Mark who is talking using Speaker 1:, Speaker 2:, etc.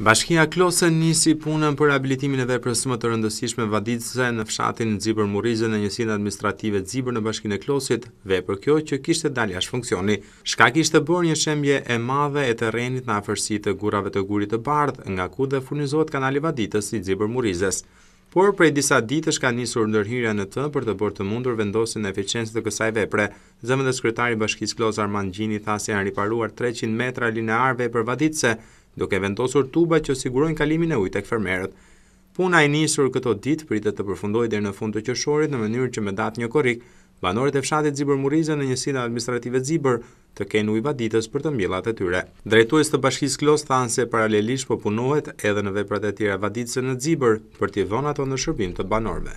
Speaker 1: Bashkia Klos e nisi punën për rehabilitimin e veprës më të rëndësishme vaditëse në fshatin Xibër Murrize në njësinë administrative Xibër në bashkinë e Klosit, vepër kjo që kishte dalë jashtë funksioni. Shkak ishte bërë një shembje e madhe e terrenit në afërsi të gurrave të Gurit të Bardhë, nga ku dhe furnizohet kanali vaditës i Xibër Murrizes. Por prej disa ditësh ka nisur ndërhyrja në të për të bërë të mundur vendosjen në efiçencë të kësaj vepre. Zëvendëskryetari i Bashkisë Klos Armand Gjini tha se janë riparuar treqind metra linearë vepër vaditëse, duke vendosur tuba që sigurojnë kalimin e ujit tek fermerët. Puna e nisur këto ditë pritet të përfundojë deri në fund të qershorit në mënyrë që me datë një korrik, banorët e fshatit Xibër-Murrize në njësinë administrative Xibër, të kenë ujë vaditës për të mbjellat e tyre. Drejtues të Bashkisë Klos thanë se paralelisht po punohet edhe në veprat e tjera vaditëse në Xibër për t'i vënë ato në shërbim të banorëve.